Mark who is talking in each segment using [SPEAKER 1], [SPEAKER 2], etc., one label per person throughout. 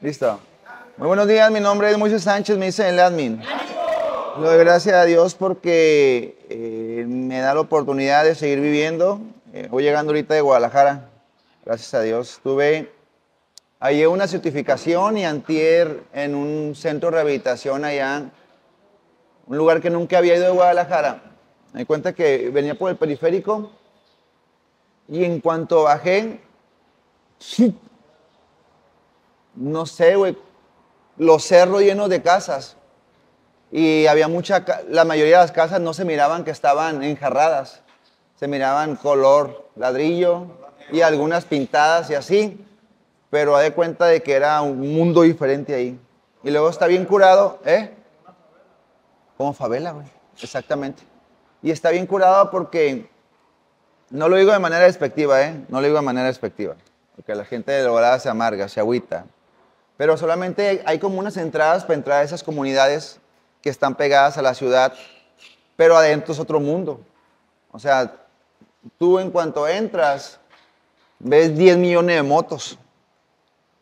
[SPEAKER 1] Listo. Muy buenos días, mi nombre es Moisés Sánchez, me dice el admin. Le doy gracias a Dios porque eh, me da la oportunidad de seguir viviendo. Eh, voy llegando ahorita de Guadalajara, gracias a Dios. Tuve ahí una certificación y antier en un centro de rehabilitación allá, un lugar que nunca había ido de Guadalajara. Me di cuenta que venía por el periférico y en cuanto bajé, no sé, güey, los cerros llenos de casas. Y había mucha, la mayoría de las casas no se miraban que estaban enjarradas. Se miraban color ladrillo y algunas pintadas y así. Pero da de cuenta de que era un mundo diferente ahí. Y luego está bien curado, ¿eh? Como favela, güey. Exactamente. Y está bien curado porque no lo digo de manera despectiva, ¿eh? No lo digo de manera despectiva. Porque la gente de volada se amarga, se agüita. Pero solamente hay como unas entradas para entrar a esas comunidades que están pegadas a la ciudad, pero adentro es otro mundo. O sea, tú en cuanto entras, ves 10 millones de motos.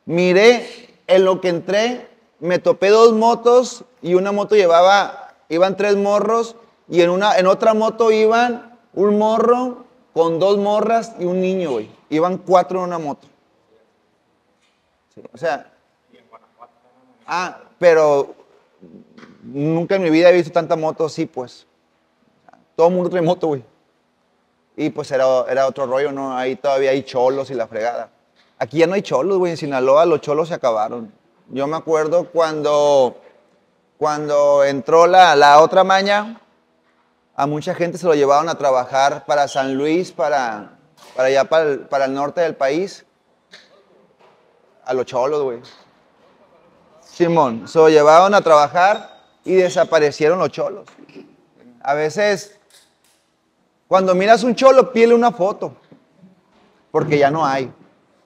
[SPEAKER 1] Miré, en lo que entré, me topé dos motos y una moto llevaba, iban tres morros y en, una, en otra moto iban un morro con dos morras y un niño, güey. Iban cuatro en una moto. Sí, o sea, ah, pero nunca en mi vida he visto tanta moto así, pues. Todo el mundo trae moto, güey. Y pues era, era otro rollo, ¿no? Ahí todavía hay cholos y la fregada. Aquí ya no hay cholos, güey. En Sinaloa los cholos se acabaron. Yo me acuerdo cuando, cuando entró la, la otra maña, a mucha gente se lo llevaron a trabajar para San Luis, para, para allá, para para el norte del país. A los cholos, güey. Simón, se lo llevaron a trabajar y desaparecieron los cholos. A veces, cuando miras un cholo, pídele una foto, porque ya no hay.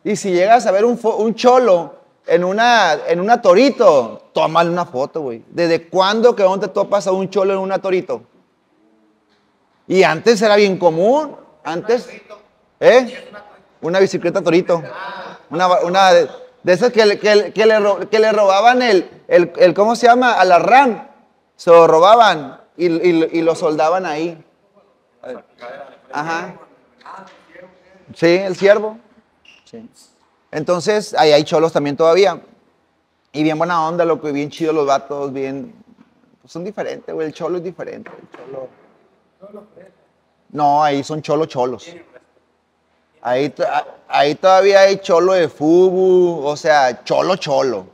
[SPEAKER 1] Y si llegas a ver un cholo en una, en una torito, tómale una foto, güey. ¿Desde cuándo que dónde topas a un cholo en una torito? Y antes era bien común. Antes, ¿eh? Una bicicleta torito. Una, una de, esas que, le- que, que le, que le robaban el, el, el- ¿cómo se llama? A la RAM. Se lo robaban y, y- y lo soldaban ahí. Ajá. Sí, el ciervo. Sí. Entonces, ahí hay cholos también todavía. Y bien buena onda, loco, y bien chido los vatos, bien... pues son diferentes, güey, el cholo es diferente. El cholo... No, ahí son cholo cholos. Ahí, ahí todavía hay cholo de fubu, o sea, cholo cholo.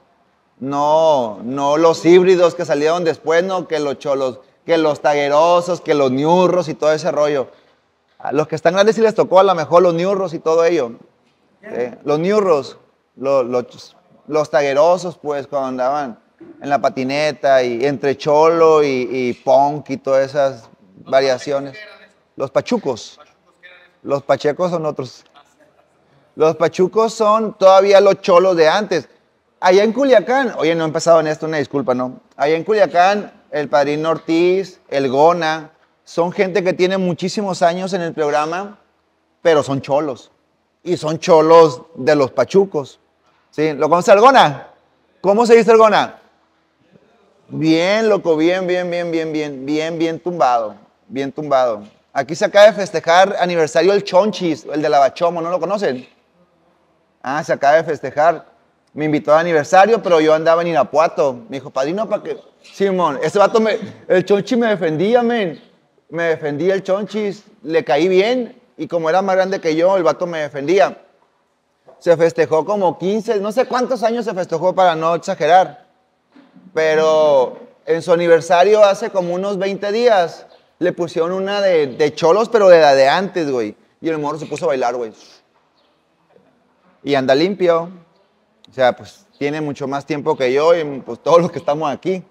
[SPEAKER 1] No, no los híbridos que salieron después, no, que los cholos, que los taguerosos, que los ñurros y todo ese rollo. A los que están grandes sí les tocó a lo mejor los ñurros y todo ello. Sí, Los ñurros, lo- los, los taguerosos, pues, cuando andaban en la patineta y entre cholo y, y punk y todas esas variaciones. Los pachucos. Los pachecos son otros. Los pachucos son todavía los cholos de antes. Allá en Culiacán, oye, no he empezado en esto, una disculpa, ¿no? Allá en Culiacán, el padrino Ortiz, el Gona, son gente que tiene muchísimos años en el programa, pero son cholos. Y son cholos de los pachucos. ¿Sí? ¿Lo conoce el Gona? ¿Cómo se dice el Gona? Bien, loco, bien, bien, bien, bien, bien, bien, bien tumbado, bien tumbado. Aquí se acaba de festejar aniversario el Chonchis, el de la Bachomo, ¿no lo conocen? Ah, se acaba de festejar. Me invitó al aniversario, pero yo andaba en Irapuato. Me dijo, padrino, para que... Simón, ese vato me... El Chonchis me defendía, men. Me defendía el Chonchis. Le caí bien. Y como era más grande que yo, el vato me defendía. Se festejó como 15, no sé cuántos años se festejó para no exagerar. Pero en su aniversario hace como unos 20 días le pusieron una de, de cholos, pero de la de antes, güey. Y el morro se puso a bailar, güey. Y anda limpio. O sea, pues tiene mucho más tiempo que yo y pues todos los que estamos aquí.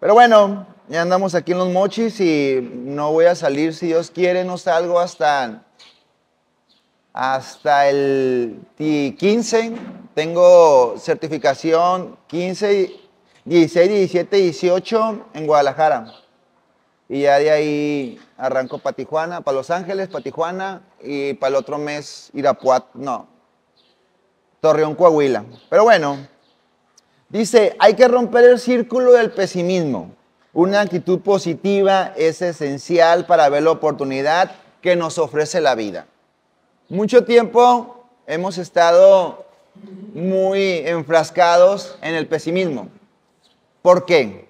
[SPEAKER 1] Pero bueno, ya andamos aquí en los mochis y no voy a salir, si Dios quiere, no salgo hasta, hasta el ti- 15. Tengo certificación 15, 16, 17, 18 en Guadalajara. Y ya de ahí arranco para Tijuana, para Los Ángeles, para Tijuana y para el otro mes Irapuato, no, Torreón, Coahuila. Pero bueno, Dice, hay que romper el círculo del pesimismo. Una actitud positiva es esencial para ver la oportunidad que nos ofrece la vida. Mucho tiempo hemos estado muy enfrascados en el pesimismo. ¿Por qué?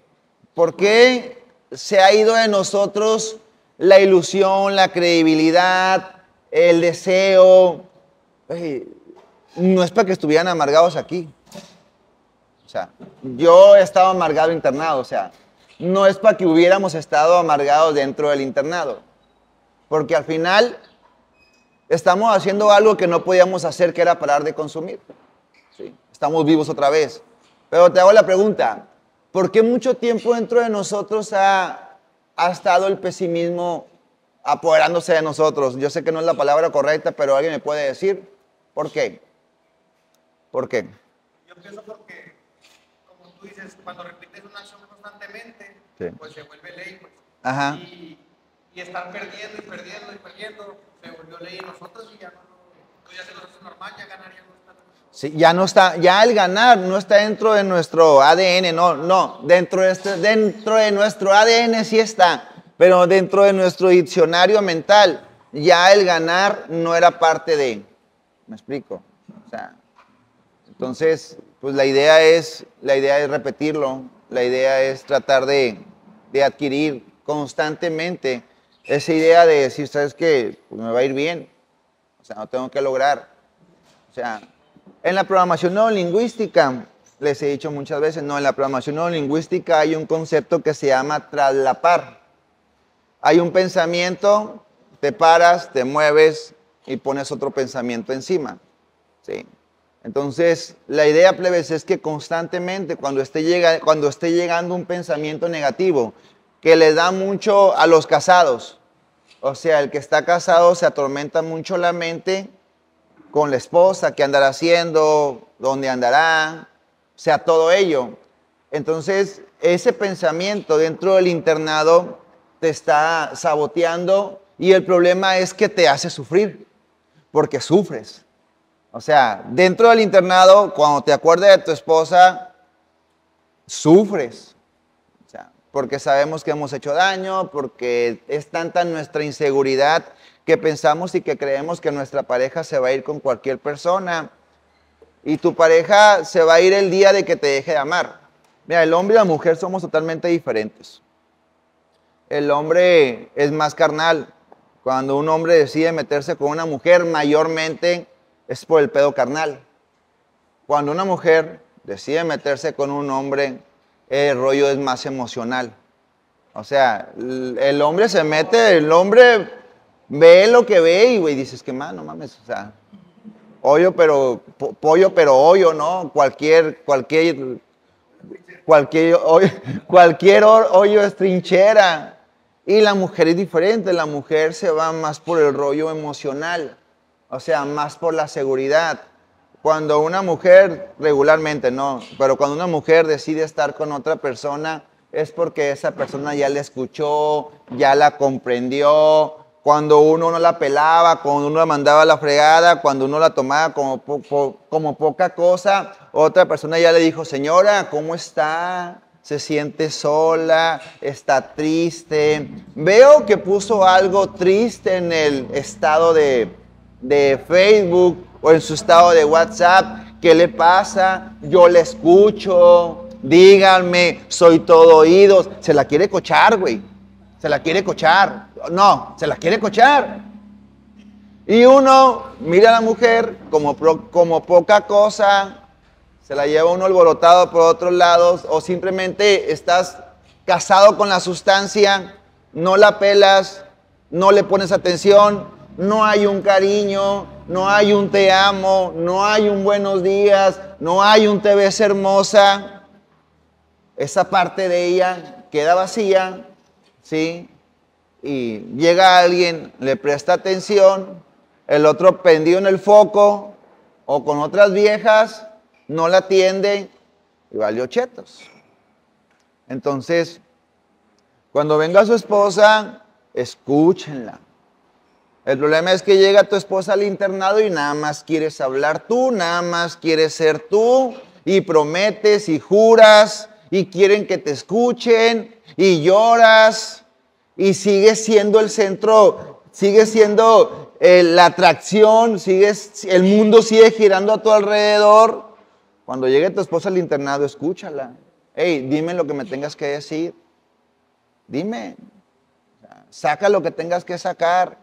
[SPEAKER 1] Porque se ha ido de nosotros la ilusión, la credibilidad, el deseo. no es para que estuvieran amargados aquí. O sea, yo he estado amargado internado, o sea, no es para que hubiéramos estado amargados dentro del internado, porque al final estamos haciendo algo que no podíamos hacer, que era parar de consumir. ¿sí? Estamos vivos otra vez. Pero te hago la pregunta, ¿por qué mucho tiempo dentro de nosotros ha, ha estado el pesimismo apoderándose de nosotros? Yo sé que no es la palabra correcta, pero alguien me puede decir, ¿por qué? ¿Por qué?
[SPEAKER 2] Yo pienso porque, como tú dices, cuando repites una acción constantemente, pues se vuelve ley. Pues.
[SPEAKER 1] Ajá.
[SPEAKER 2] Y, y, estar perdiendo y perdiendo y perdiendo, se volvió ley en nosotros y ya no, pues ya se nos hace normal, ya ganaríamos.
[SPEAKER 1] Ya no está, ya el ganar no está dentro de nuestro ADN, no, no, dentro de, este, dentro de nuestro ADN sí está, pero dentro de nuestro diccionario mental, ya el ganar no era parte de, ¿me explico? O sea, entonces, pues la idea es, la idea es repetirlo, la idea es tratar de, de adquirir constantemente esa idea de decir, ¿sabes qué? Pues me va a ir bien, o sea, no tengo que lograr, o sea, en la programación neurolingüística, les he dicho muchas veces, no, en la programación neurolingüística hay un concepto que se llama traslapar. Hay un pensamiento, te paras, te mueves y pones otro pensamiento encima. ¿sí? Entonces, la idea, plebes, es que constantemente cuando esté llegando un pensamiento negativo, que le da mucho a los casados, o sea, el que está casado se atormenta mucho la mente con la esposa, qué andará haciendo, dónde andará, o sea, todo ello. Entonces, ese pensamiento dentro del internado te está saboteando y el problema es que te hace sufrir, porque sufres. O sea, dentro del internado, cuando te acuerdas de tu esposa, sufres. O sea, porque sabemos que hemos hecho daño, porque es tanta nuestra inseguridad que pensamos y que creemos que nuestra pareja se va a ir con cualquier persona. Y tu pareja se va a ir el día de que te deje de amar. Mira, el hombre y la mujer somos totalmente diferentes. El hombre es más carnal. Cuando un hombre decide meterse con una mujer, mayormente es por el pedo carnal. Cuando una mujer decide meterse con un hombre, el rollo es más emocional. O sea, el hombre se mete, el hombre ve lo que ve y, güey, dices que, más, no mames, o sea, hoyo, pero, pollo, pero hoyo, ¿no? Cualquier, cualquier, cualquier, hoyo, cualquier hoyo es trinchera. Y la mujer es diferente, la mujer se va más por el rollo emocional, o sea, más por la seguridad. Cuando una mujer, regularmente no, pero cuando una mujer decide estar con otra persona, es porque esa persona ya la escuchó, ya la comprendió, cuando uno no la pelaba, cuando uno la mandaba a la fregada, cuando uno la tomaba como, como poca cosa, otra persona ya le dijo, señora, ¿cómo está? Se siente sola, está triste. Veo que puso algo triste en el estado de, de Facebook o en su estado de WhatsApp. ¿Qué le pasa? Yo le escucho. Díganme, soy todo oídos. Se la quiere cochar, güey. Se la quiere cochar. No, se la quiere cochar. Y uno mira a la mujer como, como poca cosa, se la lleva uno alborotado por otros lados, o simplemente estás casado con la sustancia, no la pelas, no le pones atención, no hay un cariño, no hay un te amo, no hay un buenos días, no hay un te ves hermosa. Esa parte de ella queda vacía, ¿sí? Y llega alguien, le presta atención, el otro pendido en el foco o con otras viejas, no la atiende y valió chetos. Entonces, cuando venga su esposa, escúchenla. El problema es que llega tu esposa al internado y nada más quieres hablar tú, nada más quieres ser tú, y prometes y juras y quieren que te escuchen y lloras y sigues siendo el centro, sigues siendo eh, la atracción, sigues, el mundo sigue girando a tu alrededor. Cuando llegue tu esposa al internado, escúchala. Hey, dime lo que me tengas que decir. Dime. Saca lo que tengas que sacar.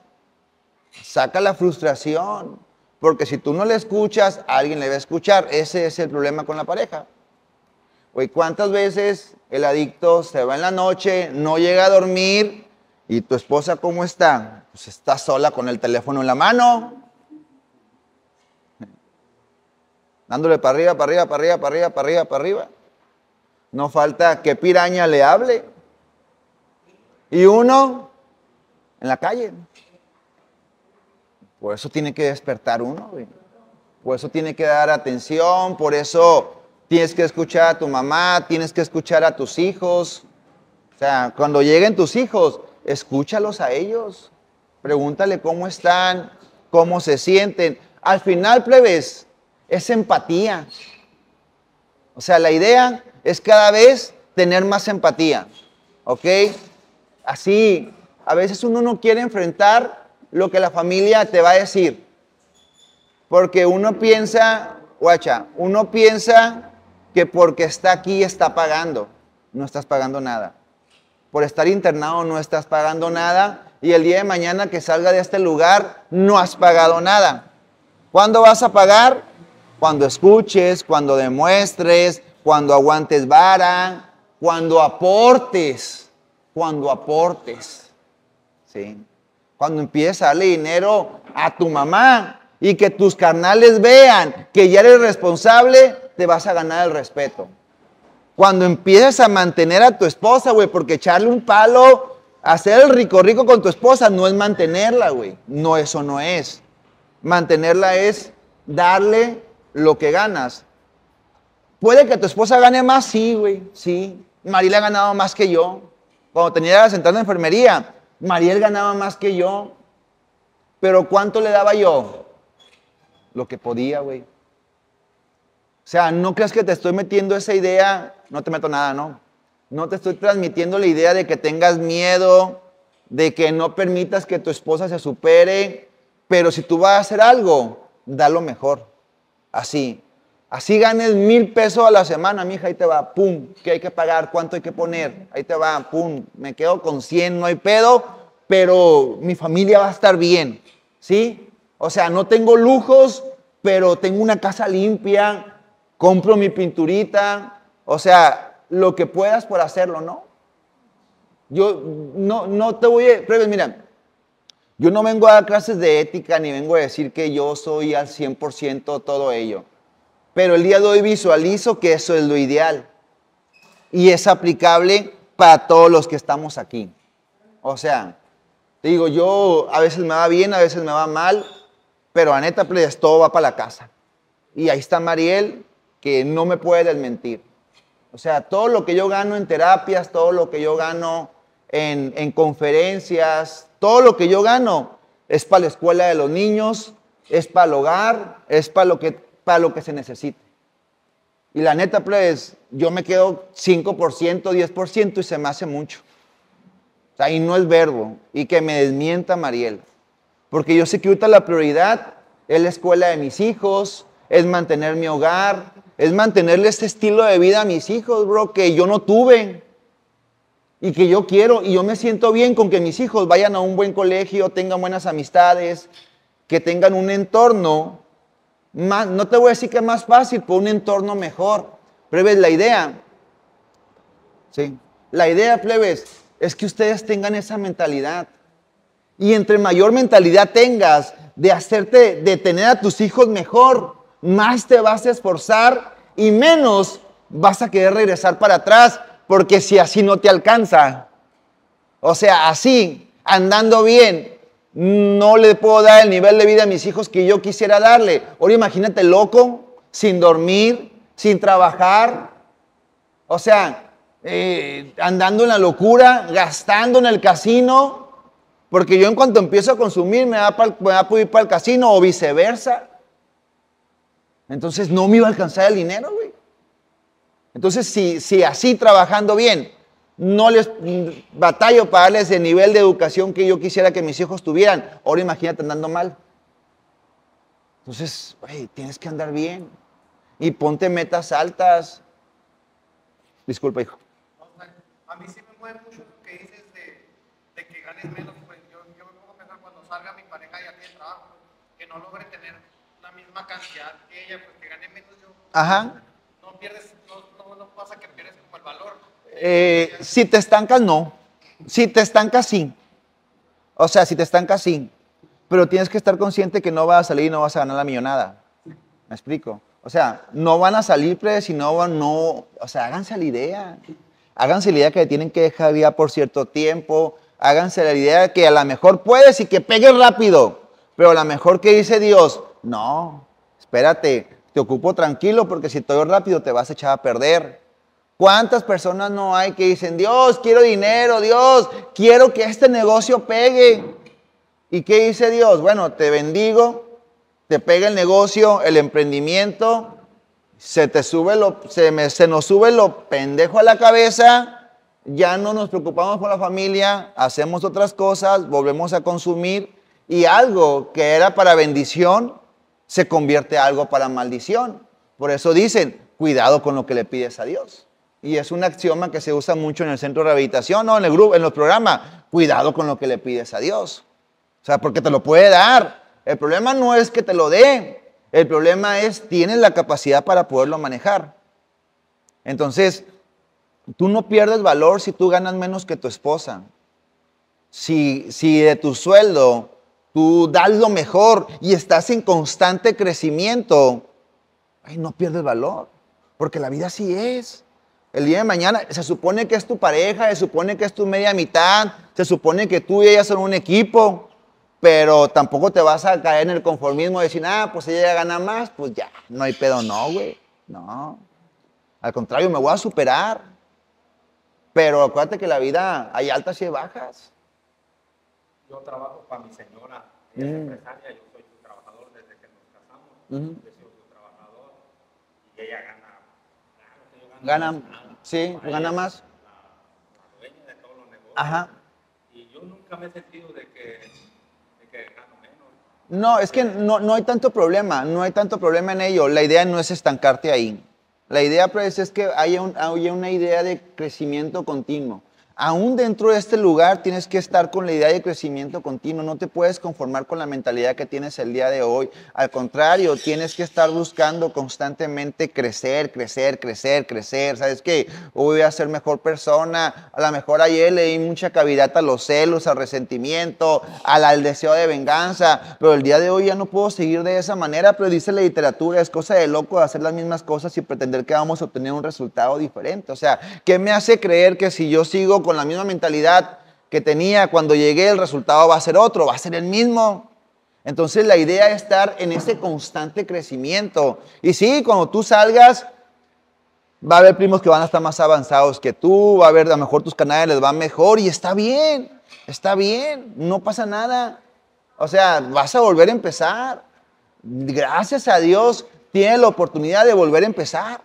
[SPEAKER 1] Saca la frustración. Porque si tú no le escuchas, alguien le va a escuchar. Ese es el problema con la pareja. Oye, ¿cuántas veces el adicto se va en la noche, no llega a dormir y tu esposa cómo está? Pues está sola con el teléfono en la mano. Dándole para arriba, para arriba, para arriba, para arriba, para arriba, para arriba. No falta que piraña le hable. Y uno en la calle. Por eso tiene que despertar uno, Por eso tiene que dar atención, por eso tienes que escuchar a tu mamá, tienes que escuchar a tus hijos. O sea, cuando lleguen tus hijos, escúchalos a ellos. Pregúntale cómo están, cómo se sienten. Al final, plebes, es empatía. O sea, la idea es cada vez tener más empatía. ¿Ok? Así, a veces uno no quiere enfrentar lo que la familia te va a decir. Porque uno piensa, guacha, uno piensa que porque está aquí está pagando. No estás pagando nada. Por estar internado no estás pagando nada. Y el día de mañana que salga de este lugar no has pagado nada. ¿Cuándo vas a pagar? Cuando escuches, cuando demuestres, cuando aguantes vara, cuando aportes, cuando aportes. ¿Sí? Cuando empieces a darle dinero a tu mamá y que tus carnales vean que ya eres responsable, te vas a ganar el respeto. Cuando empieces a mantener a tu esposa, güey, porque echarle un palo, hacer el rico rico con tu esposa no es mantenerla, güey. No, eso no es. Mantenerla es darle lo que ganas. Puede que tu esposa gane más, sí, güey, sí. Mariela ha ganado más que yo. Cuando tenía la central de enfermería, Mariel ganaba más que yo, pero ¿cuánto le daba yo? Lo que podía, güey. O sea, no creas que te estoy metiendo esa idea, no te meto nada, ¿no? No te estoy transmitiendo la idea de que tengas miedo, de que no permitas que tu esposa se supere, pero si tú vas a hacer algo, da lo mejor. Así. Así ganes mil pesos a la semana, mija, ahí te va, pum, ¿qué hay que pagar? ¿Cuánto hay que poner? Ahí te va, pum, me quedo con 100, no hay pedo, pero mi familia va a estar bien, ¿sí? O sea, no tengo lujos, pero tengo una casa limpia, compro mi pinturita, o sea, lo que puedas por hacerlo, ¿no? Yo no, no te voy a, pruebes, mira, yo no vengo a dar clases de ética ni vengo a decir que yo soy al 100% todo ello. Pero el día de hoy visualizo que eso es lo ideal y es aplicable para todos los que estamos aquí. O sea, te digo, yo a veces me va bien, a veces me va mal, pero a neta, pues, todo va para la casa. Y ahí está Mariel, que no me puede desmentir. O sea, todo lo que yo gano en terapias, todo lo que yo gano en, en conferencias, todo lo que yo gano es para la escuela de los niños, es para el hogar, es para lo que lo que se necesite. Y la neta, pues, yo me quedo 5%, 10% y se me hace mucho. O sea, y no es verbo. Y que me desmienta Mariel. Porque yo sé que ahorita la prioridad es la escuela de mis hijos, es mantener mi hogar, es mantenerle este estilo de vida a mis hijos, bro, que yo no tuve y que yo quiero. Y yo me siento bien con que mis hijos vayan a un buen colegio, tengan buenas amistades, que tengan un entorno no te voy a decir que más fácil, por un entorno mejor. Plebes, la idea, ¿sí? La idea, plebes, es que ustedes tengan esa mentalidad. Y entre mayor mentalidad tengas de hacerte, de tener a tus hijos mejor, más te vas a esforzar y menos vas a querer regresar para atrás, porque si así no te alcanza. O sea, así, andando bien, no le puedo dar el nivel de vida a mis hijos que yo quisiera darle. Ahora imagínate loco, sin dormir, sin trabajar. O sea, eh, andando en la locura, gastando en el casino. Porque yo en cuanto empiezo a consumir me va, a ir para el casino o viceversa. Entonces no me iba a alcanzar el dinero, güey. Entonces, si, si así trabajando bien, no les mm, batallo para darles el nivel de educación que yo quisiera que mis hijos tuvieran, ahora imagínate andando mal. Entonces, güey, tienes que andar bien y ponte metas altas. Disculpa, hijo.
[SPEAKER 2] A mí sí me mueve mucho lo que dices de, de que ganes menos. Pues yo, yo me pongo a pensar cuando salga mi pareja ya tiene trabajo, que no logre tener la misma cantidad que ella, pues que gane menos yo.
[SPEAKER 1] Ajá.
[SPEAKER 2] No pierdes, no, pasa que pierdes como el valor.
[SPEAKER 1] Eh, si te estancas, no. Si te estancas, sí. O sea, si te estancas, sí. Pero tienes que estar consciente que no vas a salir y no vas a ganar la millonada. ¿Me explico? O sea, no van a salir, pues, si no van, no. O sea, háganse la idea. Háganse la idea que tienen que dejar vida por cierto tiempo. Háganse la idea que a lo mejor puedes y que pegues rápido. Pero a lo mejor que dice Dios, no, espérate, te ocupo tranquilo porque si te doy rápido te vas a echar a perder. ¿Cuántas personas no hay que dicen, Dios, quiero dinero, Dios, quiero que este negocio pegue? ¿Y qué dice Dios? Bueno, te bendigo, te pega el negocio, el emprendimiento, se te sube lo, se, me- se nos sube lo pendejo a la cabeza, ya no nos preocupamos por la familia, hacemos otras cosas, volvemos a consumir y algo que era para bendición se convierte algo para maldición. Por eso dicen, cuidado con lo que le pides a Dios. Y es un axioma que se usa mucho en el centro de rehabilitación, ¿no? en el grupo, en los programas. Cuidado con lo que le pides a Dios. O sea, porque te lo puede dar. El problema no es que te lo dé. El problema es, tienes la capacidad para poderlo manejar. Entonces, tú no pierdes valor si tú ganas menos que tu esposa. Si, si de tu sueldo tú das lo mejor y estás en constante crecimiento, ay, no pierdes valor. Porque la vida así es. El día de mañana se supone que es tu pareja, se supone que es tu media mitad, se supone que tú y ella son un equipo, pero tampoco te vas a caer en el conformismo de decir, ah, pues ella gana más, pues ya, no hay pedo, no, güey, no. Al contrario, me voy a superar. Pero acuérdate que la vida hay altas y hay bajas.
[SPEAKER 3] Yo trabajo para mi señora, ella es
[SPEAKER 1] Mm.
[SPEAKER 3] empresaria, yo soy su trabajador desde que nos casamos, yo soy su trabajador y ella gana,
[SPEAKER 1] Gana,
[SPEAKER 3] más,
[SPEAKER 1] sí, gana más.
[SPEAKER 3] La, la dueña de todos los negocios.
[SPEAKER 1] Ajá.
[SPEAKER 3] Y yo nunca me he sentido de que, de que gano menos.
[SPEAKER 1] No, es que no, no hay tanto problema, no hay tanto problema en ello. La idea no es estancarte ahí. La idea pues, es que haya, un- haya una idea de crecimiento continuo. Aún dentro de este lugar tienes que estar con la idea de crecimiento continuo. No te puedes conformar con la mentalidad que tienes el día de hoy. Al contrario, tienes que estar buscando constantemente crecer, crecer, crecer, crecer. ¿Sabes qué? Hoy voy a ser mejor persona. A lo mejor ayer leí mucha cavidad a los celos, al resentimiento, al, al deseo de venganza. Pero el día de hoy ya no puedo seguir de esa manera. Pero dice la literatura, es cosa de loco hacer las mismas cosas y pretender que vamos a obtener un resultado diferente. O sea, ¿qué me hace creer que si yo sigo con la misma mentalidad que tenía cuando llegué, el resultado va a ser otro, va a ser el mismo? Entonces la idea es estar en ese constante crecimiento. Y sí, cuando tú salgas, va a haber primos que van a estar más avanzados que tú, va a haber, a lo mejor tus canales les van mejor y está bien, está bien, no pasa nada. O sea, vas a volver a empezar. Gracias a Dios tienes la oportunidad de volver a empezar.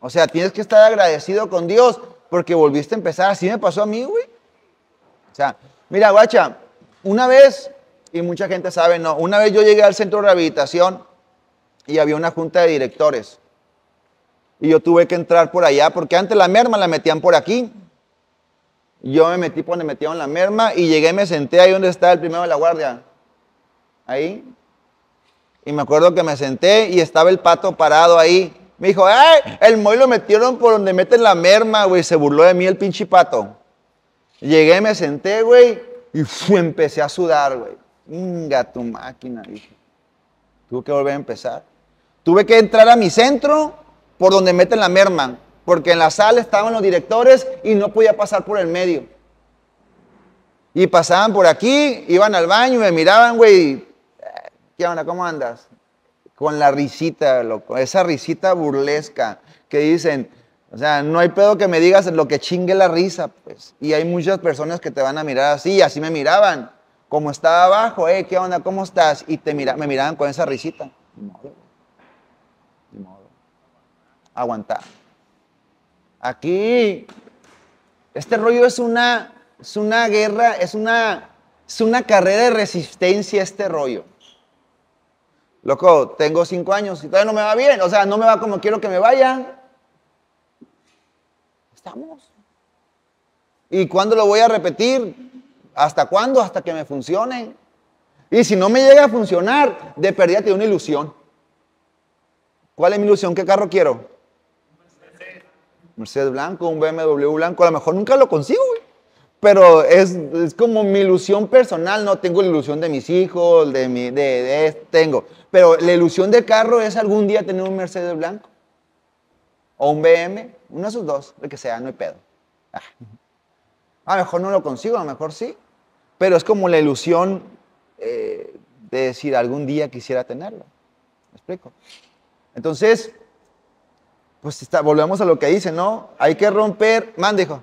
[SPEAKER 1] O sea, tienes que estar agradecido con Dios porque volviste a empezar. Así me pasó a mí, güey. O sea, mira, guacha, una vez, y mucha gente sabe, no, una vez yo llegué al centro de rehabilitación y había una junta de directores. Y yo tuve que entrar por allá, porque antes la merma la metían por aquí. Yo me metí por donde metían la merma y llegué me senté ahí donde estaba el primero de la guardia. Ahí. Y me acuerdo que me senté y estaba el pato parado ahí. Me dijo, ¡ay! El moy lo metieron por donde meten la merma, güey. Se burló de mí el pinche pato. Llegué, me senté, güey, y empecé a sudar, güey. Inga tu máquina, dije. Tuve que volver a empezar. Tuve que entrar a mi centro por donde meten la merma, porque en la sala estaban los directores y no podía pasar por el medio. Y pasaban por aquí, iban al baño me miraban, güey. eh, ¿Qué onda? ¿Cómo andas? Con la risita, loco. Esa risita burlesca que dicen, o sea, no hay pedo que me digas lo que chingue la risa, pues. Y hay muchas personas que te van a mirar así, y así me miraban. Como estaba abajo, eh, ¿qué onda? ¿Cómo estás? Y te mira, me miraban con esa risita. Ni modo. Ni modo. Aguantar. Aquí, este rollo es una, es una guerra, es una, es una carrera de resistencia este rollo. Loco, tengo cinco años y todavía no me va bien, o sea, no me va como quiero que me vaya. Estamos. ¿Y cuándo lo voy a repetir? ¿Hasta cuándo? Hasta que me funcione. Y si no me llega a funcionar, de pérdida tiene una ilusión. ¿Cuál es mi ilusión? ¿Qué carro quiero? Mercedes blanco, un BMW blanco. A lo mejor nunca lo consigo. Pero es, es como mi ilusión personal. No tengo la ilusión de mis hijos, de mi, de, tengo. Pero la ilusión de carro es algún día tener un Mercedes blanco. O un BM, uno de esos dos, el que sea, no hay pedo. Ah. A lo mejor no lo consigo, a lo mejor sí. Pero es como la ilusión eh, de decir algún día quisiera tenerlo. ¿Me explico? Entonces, pues está- volvemos a lo que dice, ¿no? Hay que romper. Man, dijo.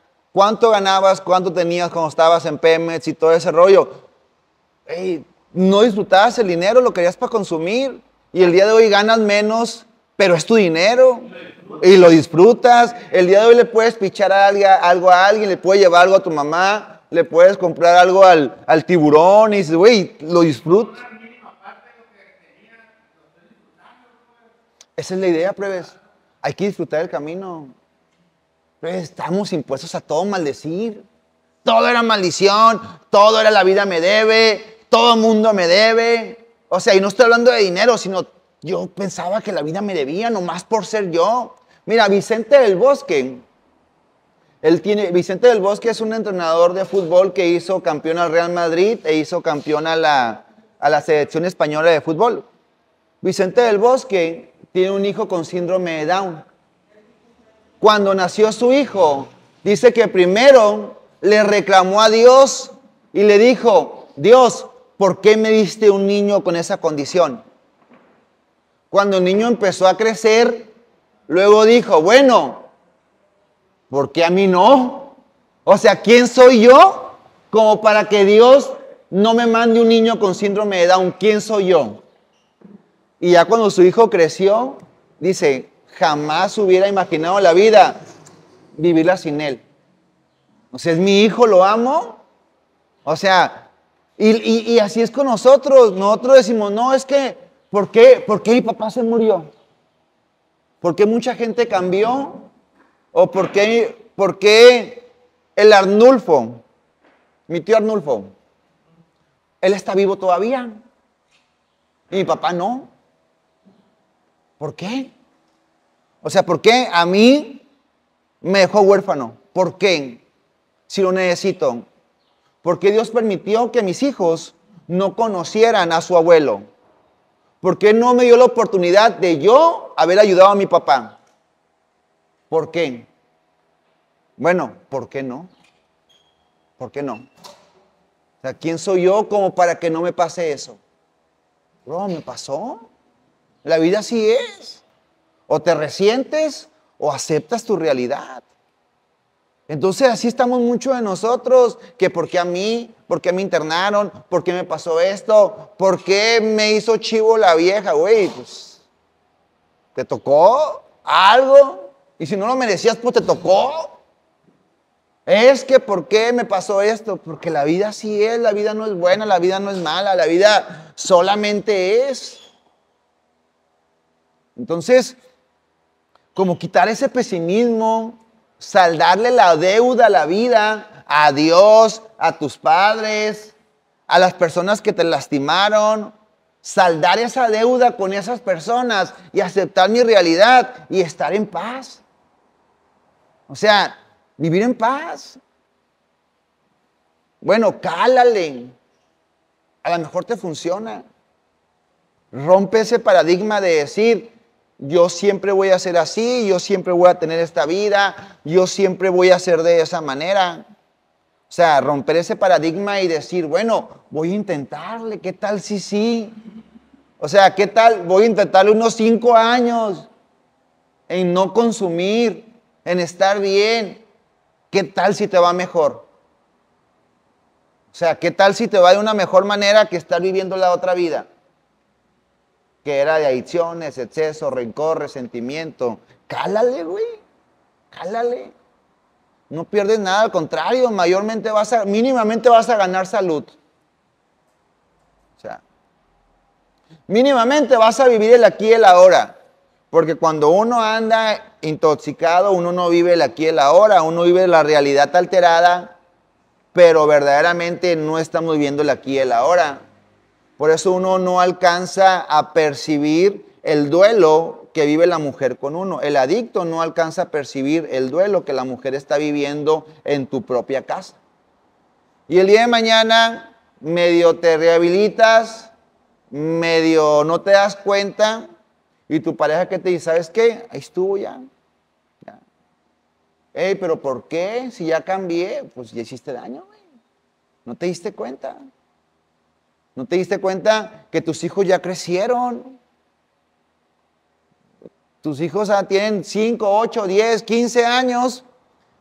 [SPEAKER 1] ¿cuánto ganabas? ¿Cuánto tenías cuando estabas en Pemex y todo ese rollo? No disfrutabas el dinero, lo querías para consumir. Y el día de hoy ganas menos, pero es tu dinero. Y lo disfrutas. El día de hoy le puedes pichar algo a alguien, le puedes llevar algo a tu mamá, le puedes comprar algo al, tiburón y dices, güey, lo disfrutas. Esa es la idea, plebes. Hay que disfrutar el camino. Estamos impuestos a todo maldecir. Todo era maldición, todo era la vida me debe, todo el mundo me debe. O sea, y no estoy hablando de dinero, sino yo pensaba que la vida me debía nomás por ser yo. Mira, Vicente del Bosque, él tiene, Vicente del Bosque es un entrenador de fútbol que hizo campeón al Real Madrid e hizo campeón a la, a la selección española de fútbol. Vicente del Bosque tiene un hijo con síndrome de Down. Cuando nació su hijo, dice que primero le reclamó a Dios y le dijo, Dios, ¿por qué me diste un niño con esa condición? Cuando el niño empezó a crecer, luego dijo, bueno, ¿por qué a mí no? O sea, ¿quién soy yo como para que Dios no me mande un niño con síndrome de Down? ¿Quién soy yo? Y ya cuando su hijo creció, dice, jamás hubiera imaginado la vida vivirla sin él. O sea, es mi hijo, lo amo. O sea, y, así es con nosotros. Nosotros decimos, no, es que, ¿por qué, ¿por qué mi papá se murió? ¿Por qué mucha gente cambió? ¿O por qué, por qué el Arnulfo, mi tío Arnulfo, él está vivo todavía? Y mi papá no. ¿Por qué? O sea, ¿por qué a mí me dejó huérfano? ¿Por qué? Si lo necesito. ¿Por qué Dios permitió que mis hijos no conocieran a su abuelo? ¿Por qué no me dio la oportunidad de yo haber ayudado a mi papá? ¿Por qué? Bueno, ¿por qué no? ¿Por qué no? O sea, ¿quién soy yo como para que no me pase eso? Bro, ¿me pasó? La vida así es. O te resientes o aceptas tu realidad. Entonces así estamos muchos de nosotros, que por qué a mí, por qué me internaron, por qué me pasó esto, por qué me hizo chivo la vieja, güey, pues te tocó algo y si no lo merecías, pues te tocó. Es que por qué me pasó esto, porque la vida así es, la vida no es buena, la vida no es mala, la vida solamente es. Entonces, como quitar ese pesimismo, saldarle la deuda a la vida, a Dios, a tus padres, a las personas que te lastimaron, saldar esa deuda con esas personas y aceptar mi realidad y estar en paz. O sea, vivir en paz. Bueno, cálale. A lo mejor te funciona. Rompe ese paradigma de decir, yo siempre voy a ser así, yo siempre voy a tener esta vida, yo siempre voy a ser de esa manera. O sea, romper ese paradigma y decir, bueno, voy a intentarle, ¿qué tal si sí? O sea, ¿qué tal? Voy a intentarle unos cinco años en no consumir, en estar bien. ¿Qué tal si te va mejor? O sea, ¿qué tal si te va de una mejor manera que estar viviendo la otra vida? Que era de adicciones, exceso, rencor, resentimiento. Cálale, güey. Cálale. No pierdes nada, al contrario, mayormente vas a, mínimamente vas a ganar salud. O sea, mínimamente vas a vivir el aquí y el ahora. Porque cuando uno anda intoxicado, uno no vive el aquí y el ahora, uno vive la realidad alterada pero verdaderamente no estamos viendo el aquí y el ahora. Por eso uno no alcanza a percibir el duelo que vive la mujer con uno. El adicto no alcanza a percibir el duelo que la mujer está viviendo en tu propia casa. Y el día de mañana medio te rehabilitas, medio no te das cuenta y tu pareja que te dice, ¿sabes qué? Ahí estuvo ya. Ey, pero ¿por qué? Si ya cambié, pues ya hiciste daño, güey. ¿No te diste cuenta? ¿No te diste cuenta que tus hijos ya crecieron? Tus hijos ya tienen 5, 8, 10, 15 años.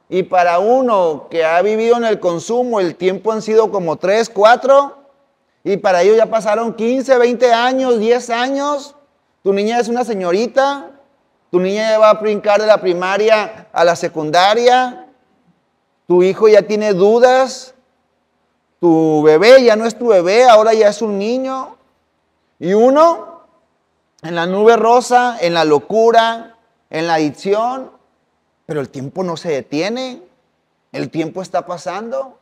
[SPEAKER 1] Y para uno que ha vivido en el consumo, el tiempo han sido como 3, 4. Y para ellos ya pasaron 15, 20 años, 10 años. Tu niña es una señorita. Tu niña ya va a brincar de la primaria a la secundaria. Tu hijo ya tiene dudas. Tu bebé ya no es tu bebé, ahora ya es un niño. Y uno en la nube rosa, en la locura, en la adicción. Pero el tiempo no se detiene. El tiempo está pasando.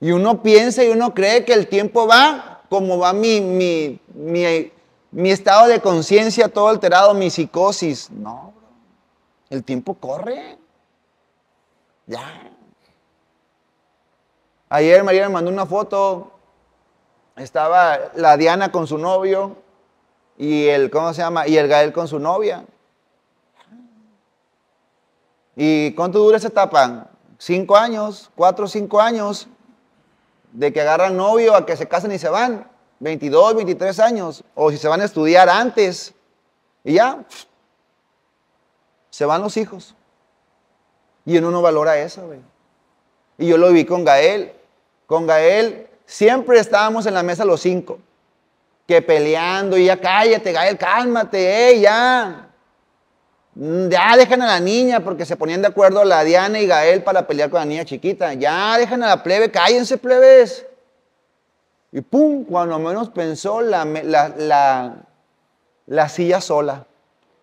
[SPEAKER 1] Y uno piensa y uno cree que el tiempo va como va mi, mi, mi mi estado de conciencia todo alterado, mi psicosis. No. El tiempo corre. Ya. Ayer María me mandó una foto. Estaba la Diana con su novio y el, ¿cómo se llama? Y el Gael con su novia. ¿Y cuánto dura esa etapa? Cinco años, cuatro o cinco años, de que agarran novio a que se casen y se van. 22, 23 años, o si se van a estudiar antes, y ya, se van los hijos. Y uno no valora eso, güey. Y yo lo vi con Gael. Con Gael siempre estábamos en la mesa los cinco, que peleando, y ya cállate, Gael, cálmate, eh, ya. Mm, ya dejan a la niña porque se ponían de acuerdo la Diana y Gael para pelear con la niña chiquita. Ya dejan a la plebe, cállense plebes. Y pum, cuando menos pensó la, la, silla sola.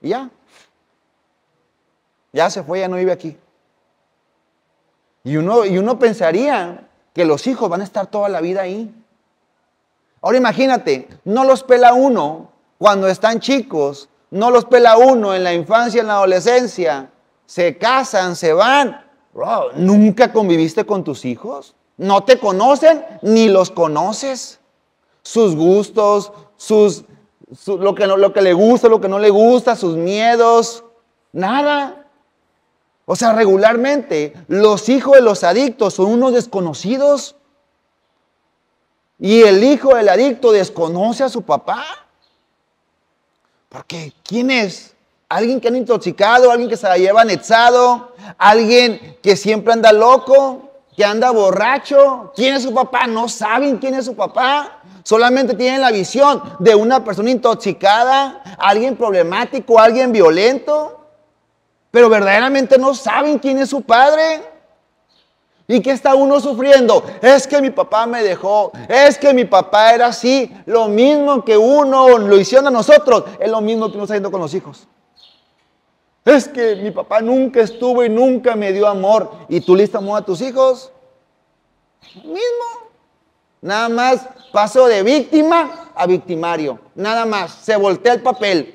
[SPEAKER 1] Y ya. Ya se fue, ya no vive aquí. Y uno, y uno pensaría que los hijos van a estar toda la vida ahí. Ahora imagínate, no los pela uno cuando están chicos, no los pela uno en la infancia, en la adolescencia, se casan, se van. ¿Nunca conviviste con tus hijos? No te conocen ni los conoces. Sus gustos, sus, lo, que no, lo que le gusta, lo que no le gusta, sus miedos, nada. O sea, regularmente los hijos de los adictos son unos desconocidos. Y el hijo del adicto desconoce a su papá. Porque ¿quién es? Alguien que han intoxicado, alguien que se la lleva anexado, alguien que siempre anda loco que anda borracho. ¿Quién es su papá? No saben quién es su papá. Solamente tienen la visión de una persona intoxicada, alguien problemático, alguien violento. Pero verdaderamente no saben quién es su padre. ¿Y qué está uno sufriendo? Es que mi papá me dejó, es que mi papá era así. Lo mismo que uno lo hicieron a nosotros, es lo mismo que uno está haciendo con los hijos. Es que mi papá nunca estuvo y nunca me dio amor. ¿Y tú le amor a tus hijos? Mismo. Nada más paso de víctima a victimario. Nada más. Se voltea el papel.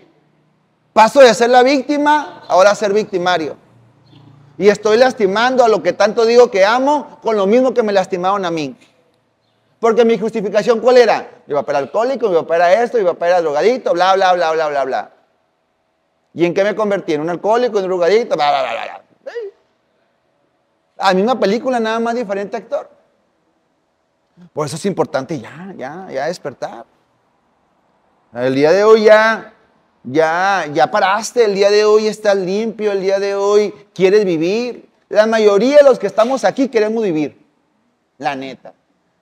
[SPEAKER 1] Paso de ser la víctima, ahora a ser victimario. Y estoy lastimando a lo que tanto digo que amo con lo mismo que me lastimaron a mí. Porque mi justificación, ¿cuál era? Mi papá era alcohólico, mi papá era esto, mi papá era drogadito, bla, bla, bla, bla, bla, bla. ¿Y en qué me convertí? ¿En un alcohólico, en un drogadicto? Bla, bla, bla, bla. La misma película, nada más diferente actor. Por eso es importante ya, ya, ya despertar. El día de hoy ya, ya, ya paraste, el día de hoy estás limpio, el día de hoy quieres vivir. La mayoría de los que estamos aquí queremos vivir, la neta.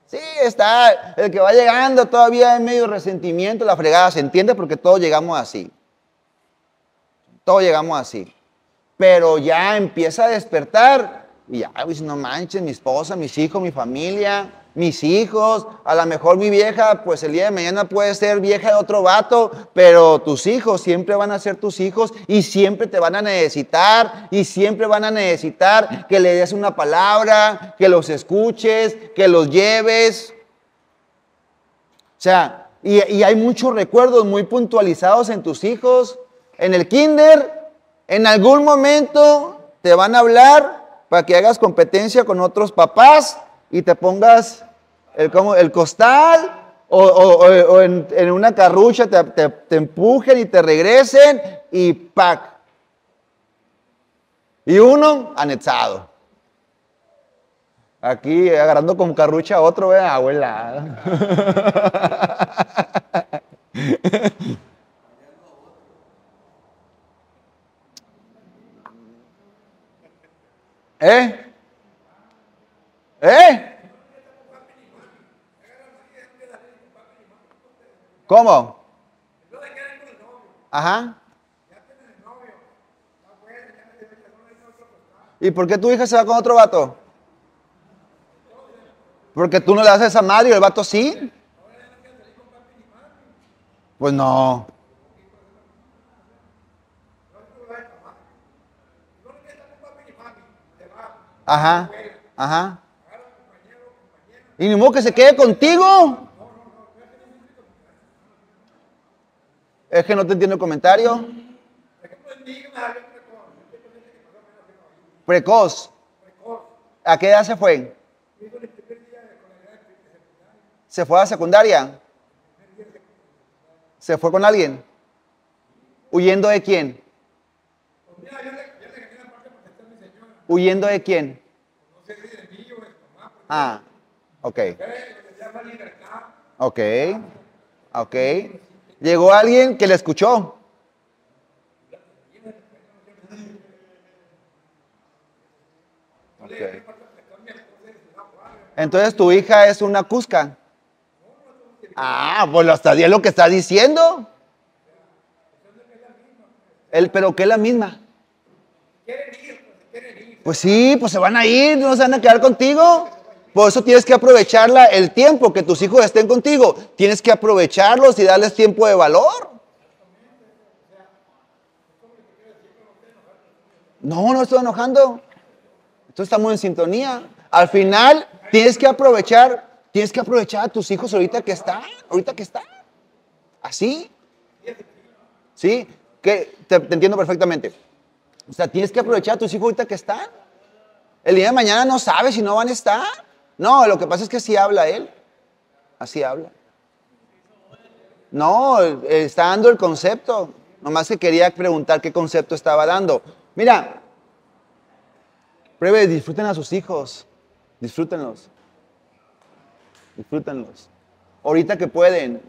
[SPEAKER 1] Sí, está el que va llegando todavía en medio resentimiento, la fregada, se entiende porque todos llegamos así. Todos llegamos así. Pero ya empieza a despertar y ya, pues no manches, mi esposa, mis hijos, mi familia, mis hijos, a lo mejor mi vieja, pues el día de mañana puede ser vieja de otro vato, pero tus hijos siempre van a ser tus hijos y siempre te van a necesitar y siempre van a necesitar que le des una palabra, que los escuches, que los lleves. O sea, y, y hay muchos recuerdos muy puntualizados en tus hijos. En el kinder, en algún momento te van a hablar para que hagas competencia con otros papás y te pongas el, el costal o, o- en, una carrucha te, te- empujen y te regresen y ¡pac! Y uno anexado. Aquí agarrando con carrucha a otro, ¿verdad, abuela? ¿Eh? ¿Eh? ¿Cómo? Ajá. ¿Y por qué tu hija se va con otro vato? Porque tú no le haces madre y el vato sí. Pues no. Ajá, ajá. Y ni modo que se quede contigo. Es que no te entiendo el comentario. Precoz. ¿A qué edad se fue? ¿Se fue a la secundaria? ¿Se fue con alguien? ¿Huyendo de quién? ¿Huyendo de quién? Ah, ok. Ok, ok. Llegó alguien que le escuchó. Entonces tu hija es una cusca. Ah, pues hasta es lo que está diciendo. Él, pero que es la misma. Pues sí, pues se van a ir, no se van a quedar contigo. Por eso tienes que aprovecharla el tiempo que tus hijos estén contigo. Tienes que aprovecharlos y darles tiempo de valor. No, no estoy enojando. Entonces estamos en sintonía. Al final tienes que aprovechar, tienes que aprovechar a tus hijos ahorita que están, ahorita que están. Así. ¿Sí? Que te, te entiendo perfectamente. O sea, tienes que aprovechar a tus hijos ahorita que están. El día de mañana no sabes si no van a estar. No, lo que pasa es que así habla él. Así habla. No, está dando el concepto. Nomás que quería preguntar qué concepto estaba dando. Mira, pruebe, disfruten a sus hijos. Disfrútenlos. Disfrútenlos. Ahorita que pueden.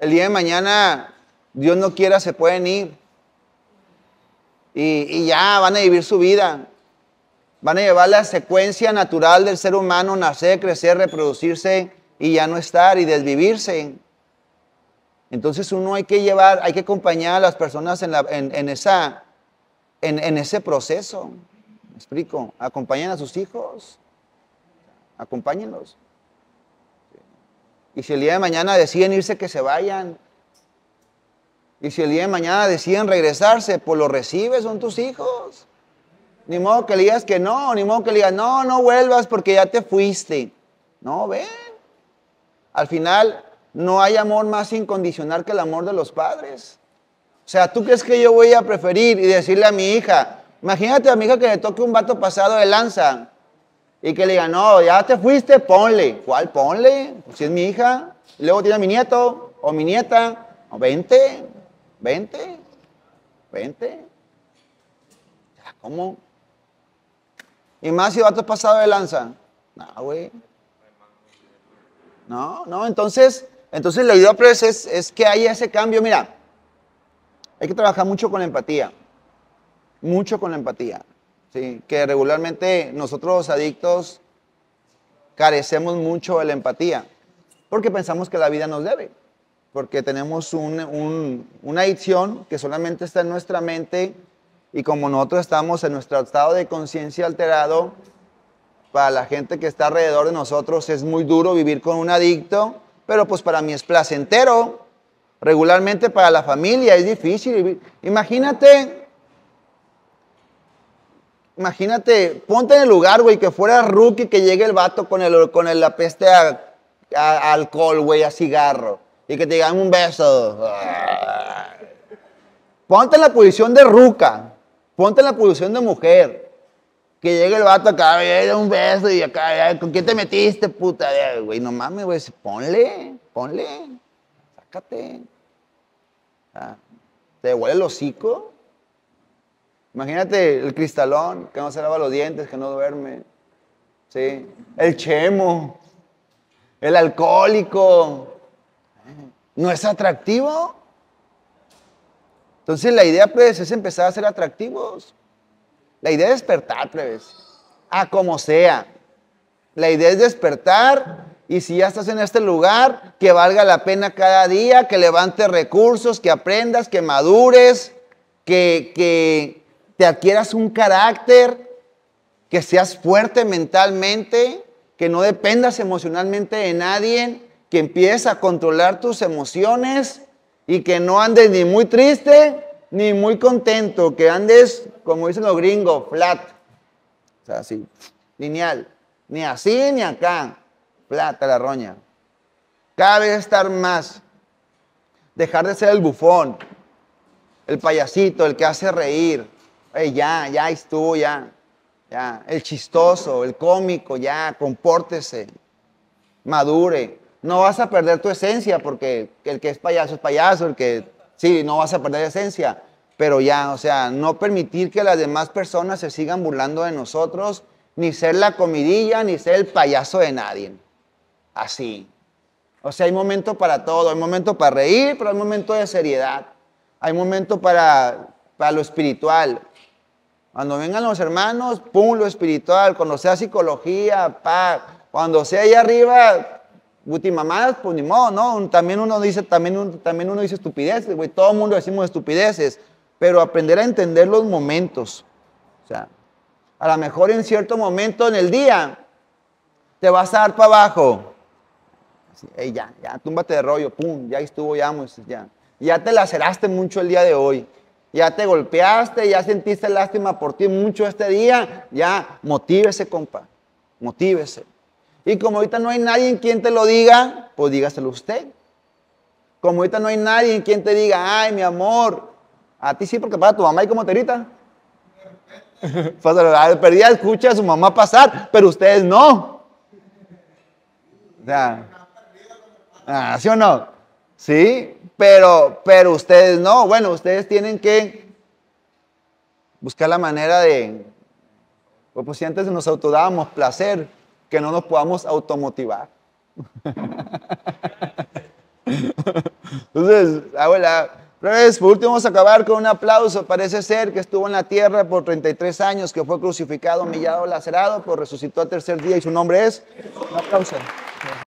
[SPEAKER 1] El día de mañana, Dios no quiera, se pueden ir. Y, y ya van a vivir su vida. Van a llevar la secuencia natural del ser humano, nacer, crecer, reproducirse y ya no estar y desvivirse. Entonces uno hay que llevar, hay que acompañar a las personas en, esa, en, ese proceso. ¿Me explico? Acompañen a sus hijos. Acompáñenlos. Y si el día de mañana deciden irse, que se vayan. Y si el día de mañana deciden regresarse, pues lo recibes, son tus hijos. Ni modo que le digas que no, ni modo que le digas, no, no vuelvas porque ya te fuiste. No, ven. Al final, no hay amor más incondicional que el amor de los padres. O sea, ¿tú crees que yo voy a preferir y decirle a mi hija, imagínate a mi hija que le toque un vato pasado de lanza y que le diga, no, ya te fuiste, ponle. ¿Cuál ponle? Pues si es mi hija. Luego tiene a mi nieto o mi nieta. Vente, vente. Vente. ¿Cómo? Y más si vato pasado de lanza. No, güey. No, no, entonces, entonces la idea pues, es, es que haya ese cambio. Mira, hay que trabajar mucho con la empatía. Mucho con la empatía. ¿sí? Que regularmente nosotros adictos carecemos mucho de la empatía. Porque pensamos que la vida nos debe. Porque tenemos un- un- una adicción que solamente está en nuestra mente y como nosotros estamos en nuestro estado de conciencia alterado, para la gente que está alrededor de nosotros es muy duro vivir con un adicto, pero pues para mí es placentero. Regularmente para la familia es difícil vivir. Imagínate, imagínate, ponte en el lugar, güey, que fuera rookie, que llegue el vato con, el, con el- la peste a, a- alcohol, güey, a cigarro, y que te digan un beso. Ponte en la posición de ruca, ponte la posición de mujer. Que llegue el vato acá, "Ay, un beso y acá, "Ay, ¿con quién te metiste, puta? Güey, no mames, güey, ponle, ponle, sácate. ¿Te huele el hocico? Imagínate el cristalón, que no se lava los dientes, que no duerme. ¿Sí? El chemo, el alcohólico. ¿No es atractivo? Entonces la idea, pues, es empezar a ser atractivos. La idea es despertar, plebes. A como sea. La idea es despertar y si ya estás en este lugar, que valga la pena cada día, que levantes recursos, que aprendas, que madures, que, que te adquieras un carácter, que seas fuerte mentalmente, que no dependas emocionalmente de nadie, que empieces a controlar tus emociones y que no andes ni muy triste ni muy contento, que andes, como dicen los gringos, flat. O sea, así, lineal. Ni así ni acá. Flat a la roña. Cada vez estar más. Dejar de ser el bufón, el payasito, el que hace reír. Ya, ya estuvo, ya. Ya. El chistoso, el cómico, ya, compórtese. Madure. No vas a perder tu esencia porque el que es payaso es payaso, el que sí, no vas a perder esencia. Pero ya, o sea, no permitir que las demás personas se sigan burlando de nosotros, ni ser la comidilla, ni ser el payaso de nadie. Así. O sea, hay momento para todo. Hay momento para reír, pero hay momento de seriedad. Hay momento para, para lo espiritual. Cuando vengan los hermanos, pum, lo espiritual. Cuando sea psicología, pa. Cuando sea allá arriba, guti mamadas, pues ni modo, ¿no? También uno dice, también también uno dice estupideces, güey. Todo el mundo decimos estupideces. Pero aprender a entender los momentos. O sea, a lo mejor en cierto momento en el día te vas a dar para abajo. Así, "Ey, ya, ya, túmbate de rollo, pum, ya estuvo, ya, ya. Ya te laceraste mucho el día de hoy. Ya te golpeaste, ya sentiste lástima por ti mucho este día. Ya, motívese, compa. Motívese. Y como ahorita no hay nadie en quien te lo diga, pues dígaselo usted. Como ahorita no hay nadie en quien te diga, ay, mi amor, a ti sí, porque para tu mamá y como te grita. Ver, perdida escucha a su mamá pasar, pero ustedes no. O sea, ah, ¿sí o no? Sí, pero, pero ustedes no. Bueno, ustedes tienen que buscar la manera de, pues, pues si antes nos autodábamos placer, que no nos podamos automotivar. Entonces, abuela, pues, por último vamos a acabar con un aplauso. Parece ser que estuvo en la tierra por 33 años, que fue crucificado, humillado, lacerado, pues resucitó al tercer día y su nombre es. Un aplauso.